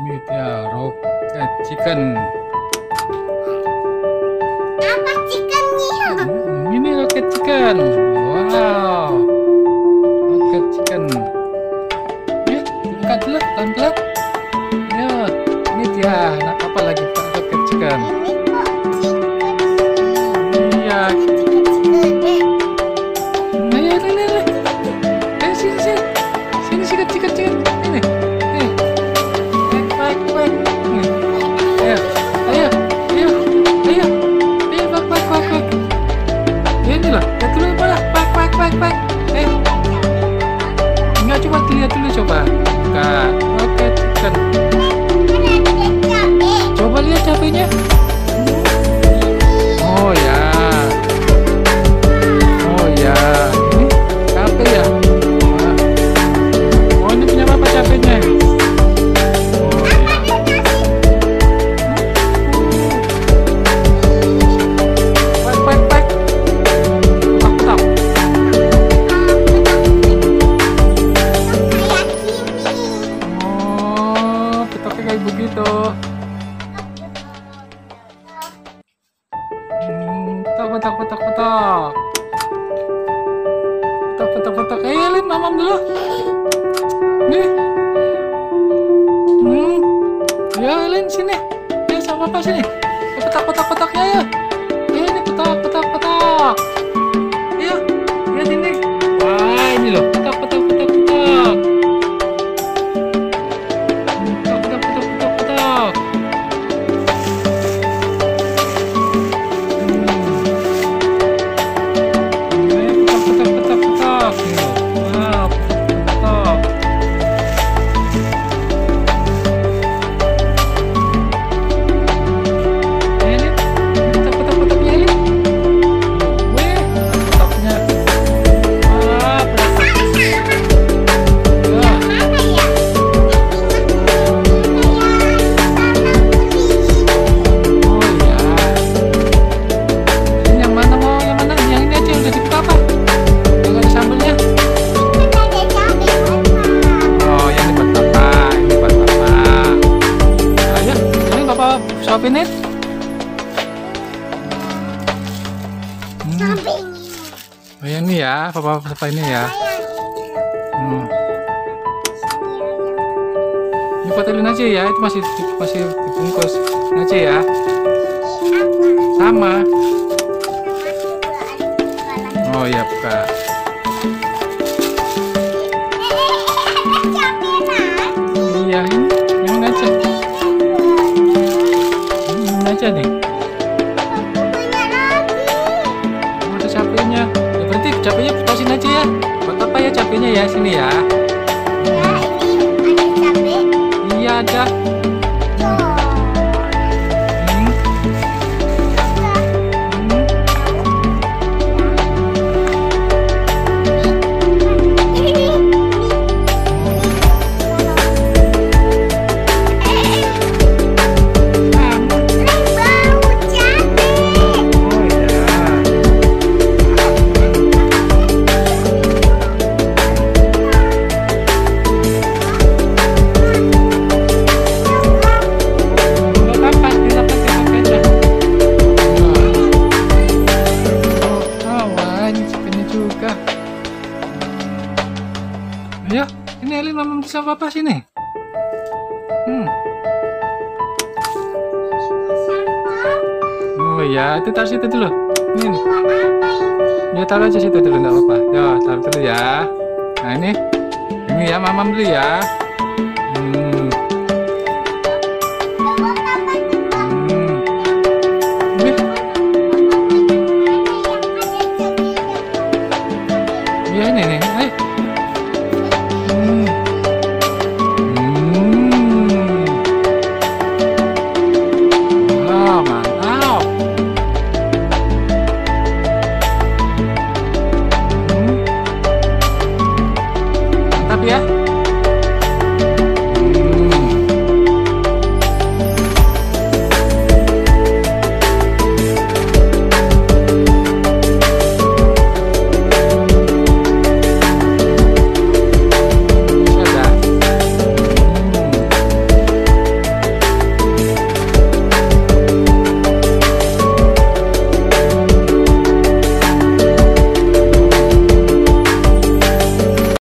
Ini dia roket chicken. Apa chickennya? Hmm, Ini roket chicken. Wow. Bak. Eh, enggak coba dilihat dulu coba. Buka, oke, ada cabe. Coba lihat cabenya. Petak, petak, petak, petak. Petak, petak. Eh, Lin, mamam dulu. Nih. Hmm. Ya, sini. Ya, sama apa sini? Petak, petak, petaknya ya. Hmm. Oh, yang ini ya, bapak bapak ini ya. Hmm. Ini fotoin aja ya, itu masih masih dibungkus. Ini aja ya, sama. Oh iya buka. Ya berarti capeknya putasin aja ya. Buat apa ya capeknya ya sini ya? Juga. Ayo, ini Elin mama bisa apa sini? Hmm. Oh iya, itu taruh situ dulu. Ini, ya taruh aja situ dulu, nggak apa-apa. Ya, taruh dulu ya. Nah ini, ini ya, mama beli ya. dưới này này đấy